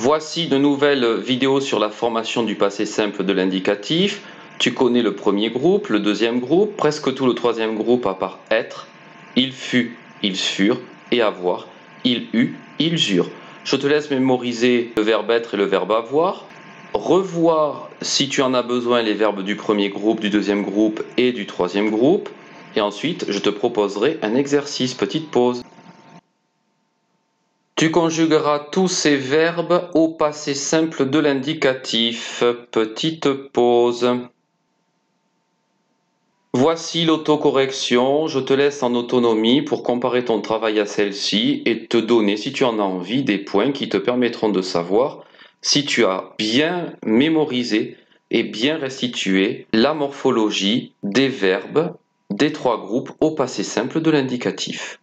Voici de nouvelles vidéos sur la formation du passé simple de l'indicatif. Tu connais le premier groupe, le deuxième groupe, presque tout le troisième groupe à part être. Il fut, ils furent, et avoir. Il eut, ils eurent. Je te laisse mémoriser le verbe être et le verbe avoir. Revoir, si tu en as besoin, les verbes du premier groupe, du deuxième groupe et du troisième groupe. Et ensuite, je te proposerai un exercice, petite pause. Tu conjugueras tous ces verbes au passé simple de l'indicatif. Petite pause. Voici l'autocorrection. Je te laisse en autonomie pour comparer ton travail à celle-ci et te donner, si tu en as envie, des points qui te permettront de savoir si tu as bien mémorisé et bien restitué la morphologie des verbes des trois groupes au passé simple de l'indicatif.